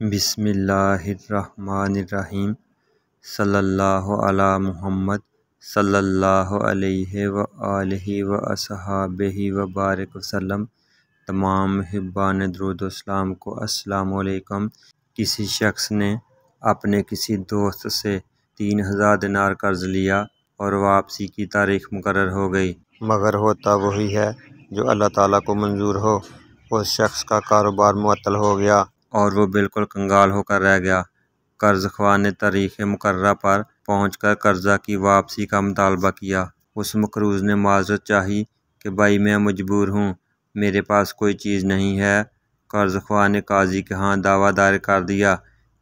बिसमीम सल्लल्लाहु अला मुहम्मद सल्लल्लाहु अलैहि व आलिहि व असहाबिहि व वसल्लम। तमाम हिब्बान दरूदोसलाम को अस्सलाम वालेकुम किसी शख्स ने अपने किसी दोस्त से तीन हज़ार दिनार कर्ज़ लिया और वापसी की तारीख मुकर हो गई। मगर होता वही है जो अल्लाह ताला को मंजूर हो। उस शख्स का कारोबार मुअत्तल हो गया। और वो बिल्कुल कंगाल होकर रह गया। कर्ज ख्वा ने तारीख मुकर्रा पर पहुँच कर कर्जा की वापसी का मुतालबा किया। उस मकरूज़ ने माजरत चाही कि, भाई, मैं मजबूर हूँ, मेरे पास कोई चीज़ नहीं है। कर्ज ख्वा ने काजी के यहाँ दावा दायर कर दिया।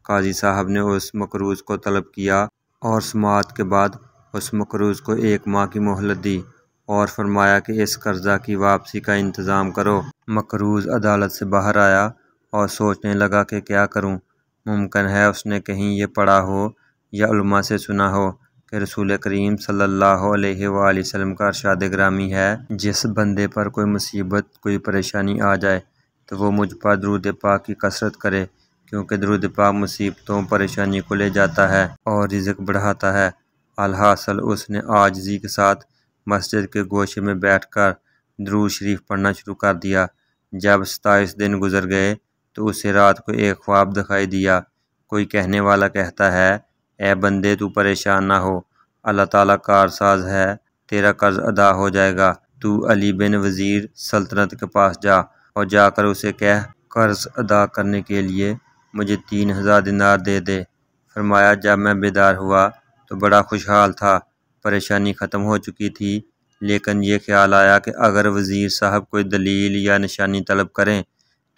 काजी साहब ने उस मकरूज़ को तलब किया और समात के बाद उस मकरूज़ को एक माह की मोहलत दी और फरमाया कि, इस कर्जा की वापसी का इंतज़ाम करो। मकरूज़ अदालत से बाहर आया और सोचने लगा कि क्या करूँ। मुमकिन है उसने कहीं ये पढ़ा हो या से सुना हो कि रसूल करीम सल्लल्लाहु अलैहि वसल्लम का अरशाद ग्रामी है। जिस बंदे पर कोई मुसीबत, कोई परेशानी आ जाए तो वो मुझ पर दरूद पाक की कसरत करे, क्योंकि दरूद पाक मुसीबतों, परेशानी को ले जाता है और रिजक बढ़ाता है। अलहासल उसने आजजी के साथ मस्जिद के गोशे में बैठकर दरूद शरीफ पढ़ना शुरू कर दिया। जब सताईस दिन गुजर गए तो उसे रात को एक ख्वाब दिखाई दिया। कोई कहने वाला कहता है ए बंदे, तू परेशान ना हो। अल्लाह ताला कारसाज है, तेरा कर्ज अदा हो जाएगा। तू अली बिन वज़ीर सल्तनत के पास जा और जाकर उसे कह, कर्ज अदा करने के लिए मुझे तीन हज़ार दिनार दे दे। फरमाया, जब मैं बेदार हुआ तो बड़ा खुशहाल था। परेशानी ख़त्म हो चुकी थी, लेकिन ये ख्याल आया कि अगर वज़ीर साहब कोई दलील या निशानी तलब करें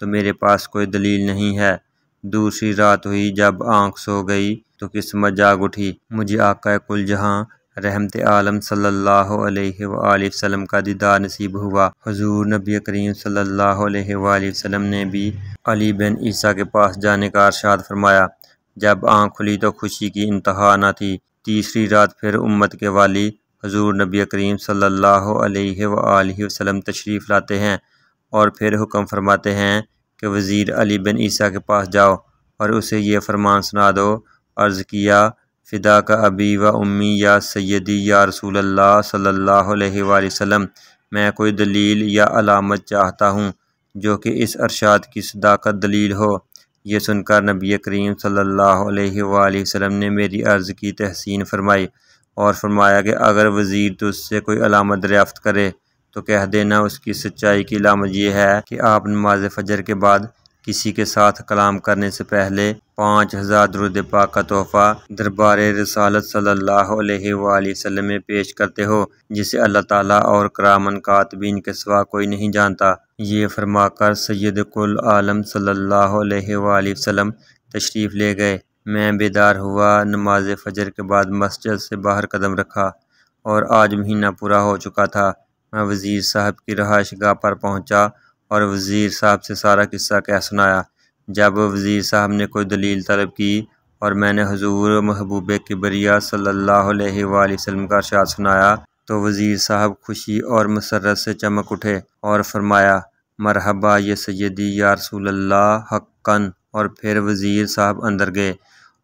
तो मेरे पास कोई दलील नहीं है। दूसरी रात हुई जब आँख सो गई तो किस्मत जाग उठी। मुझे आका कुल जहाँ रहमत आलम सल्लल्लाहु अलैहि वसल्लम का दीदार नसीब हुआ। हजूर नबी करीम सल्लल्लाहु अलैहि वसल्लम ने भी अली बिन ईसा के पास जाने का अरशाद फरमाया। जब आँख खुली तो खुशी की इंतहा न थी। तीसरी रात फिर उम्मत के वाली हजूर नबी करीम सल्लल्लाहु अलैहि वसल्लम तशरीफ़ लाते हैं। और फिर हुक्म फरमाते हैं कि वज़ीर अली बिन ईसा के पास जाओ और उसे ये फरमान सुना दो, अर्ज़ किया, फ़िदा का अबी व उम्मी या सैदी या रसूल अल्लाह सल्लल्लाहु अलैहि वसल्लम, मैं कोई दलील या अलामत चाहता हूँ जो कि इस अरशाद की सदाकत दलील हो। ये सुनकर नबी करीम सल्लल्लाहु अलैहि वसल्लम ने मेरी अर्ज़ की तहसीन फरमाई और फरमाया कि अगर वज़ीर तुझसे कोई अलामत दरियाफ़्त करे तो कह देना उसकी सच्चाई की लामत यह है कि आप नमाज़ फजर के बाद किसी के साथ कलाम करने से पहले पाँच हज़ार दरुद पाक का तोहफ़ा दरबार रसालत सल्लल्लाहु अलैहि वसल्लम में पेश करते हो, जिसे अल्लाह ताला और करामन कातबीन के सिवा कोई नहीं जानता। ये फरमाकर सैद कुल आलम सल्लल्लाहु अलैहि वसल्लम तशरीफ़ ले गए। मैं बेदार हुआ, नमाज़ फजर के बाद मस्जिद से बाहर कदम रखा और आज महीना पूरा हो चुका था। मैं वज़ीर साहब की रहाइश गाह पर पहुँचा और वज़ीर साहब से सारा किस्सा कह सुनाया। जब वज़ीर साहब ने कोई दलील तलब की और मैंने हजूर महबूब किबरिया सल्लल्लाहु अलैहि वसल्लम का अर्शाद सुनाया तो वज़ीर साहब खुशी और मसरत से चमक उठे और फरमाया, मरहबा, ये सैदी या रसूल हक्कन। और फिर वज़ीर साहब अंदर गए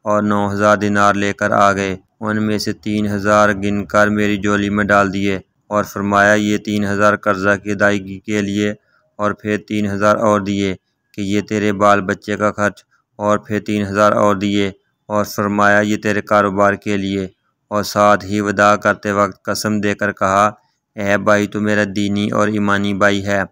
और नौ हज़ार दिनार लेकर आ गए। उनमें से तीन हज़ार गिन कर मेरी जोली में डाल दिए। और फरमाया, ये तीन हज़ार कर्ज़ा की अदायगी के लिए और फिर तीन हज़ार और दिए कि ये तेरे बाल बच्चे का खर्च और फिर तीन हज़ार और दिए। और फरमाया, ये तेरे कारोबार के लिए। और साथ ही वदा करते वक्त कसम देकर कहा, ए भाई तो मेरा दीनी और ईमानी भाई है।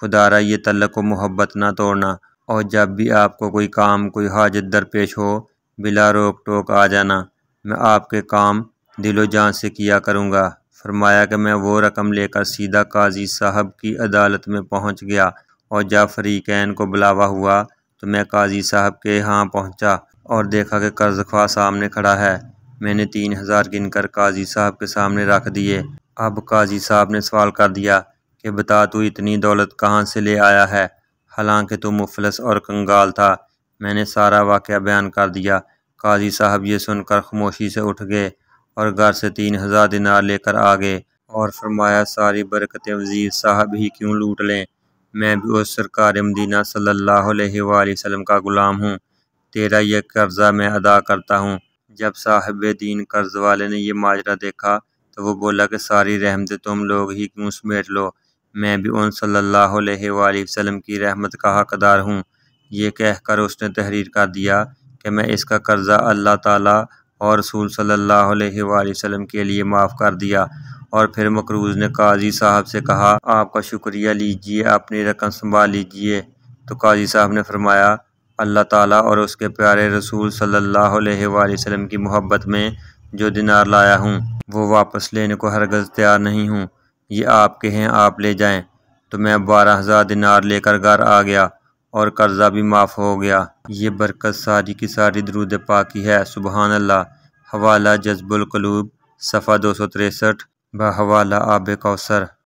खुदारा, ये तल्लक व मोहब्बत ना तोड़ना। और जब भी आपको कोई काम, कोई हाजत दरपेश हो, बिला रोक टोक आ जाना। मैं आपके काम दिलो जान से किया करूँगा। फरमाया कि मैं वो रकम लेकर सीधा काजी साहब की अदालत में पहुँच गया और जब फरीकैन को बुलावा हुआ तो मैं काजी साहब के यहाँ पहुँचा और देखा कि कर्ज ख्वा सामने खड़ा है। मैंने तीन हज़ार गिनकर काजी साहब के सामने रख दिए। अब काजी साहब ने सवाल कर दिया कि बता तू इतनी दौलत कहाँ से ले आया है? हालाँकि तू मुफलस और कंगाल था। मैंने सारा वाक़ बयान कर दिया। काजी साहब ये सुनकर खामोशी से उठ गए और घर से तीन हज़ार दिनार लेकर आ गए और फरमाया, सारी बरकत वज़ीर साहब ही क्यों लूट लें? मैं भी उस सरकार मदीना सल्लल्लाहु अलैहि वसल्लम का ग़ुलाम हूँ। तेरा यह कर्जा मैं अदा करता हूँ। जब साहिब दीन कर्ज वाले ने यह माजरा देखा तो वो बोला कि सारी रहमत तुम लोग ही क्यों समेट लो? मैं भी उन सल्लल्लाहु अलैहि वसल्लम की रहमत का हकदार हूँ। ये कहकर उसने तहरीर कर दिया कि मैं इसका कर्जा अल्लाह ताला और रसूल सल्लल्लाहु अलैहि वसल्लम के लिए माफ़ कर दिया। और फिर मकरूज़ ने काजी साहब से कहा, आपका शुक्रिया, लीजिए, अपनी रकम संभाल लीजिए। तो काजी साहब ने फरमाया, अल्लाह ताला और उसके प्यारे रसूल सल्लल्लाहु अलैहि वसल्लम की मोहब्बत में जो दिनार लाया हूँ, वो वापस लेने को हरगज़ तैयार नहीं हूँ। ये आपके हैं, आप ले जाएँ। तो मैं बारह हज़ार दिनार लेकर घर आ गया। और कर्जा भी माफ़ हो गया। ये बरकत सारी की सारी दरूद पाकी है सुबहान अल्लाह हवाला जज्बुल कलूब, सफ़ा दो सौ तिरसठ हवाला आब कौसर।